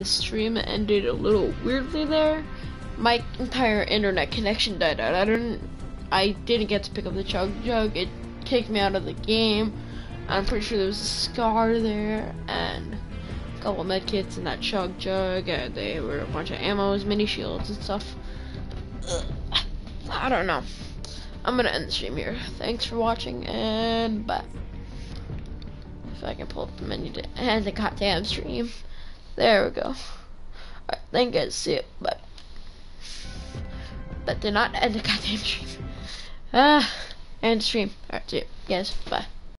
the stream ended a little weirdly there. My entire internet connection died out. I didn't I didn't get to pick up the chug jug. It kicked me out of the game. I'm pretty sure there was a scar there and a couple med kits in that chug jug and they were a bunch of ammos, mini shields and stuff. Ugh. I don't know. I'm gonna end the stream here. Thanks for watching and bye. If I can pull up the menu to end the goddamn stream. There we go. Thank you guys. See it. Bye. That did not end the goddamn stream. Ah, end stream. Alright, see you guys. Bye.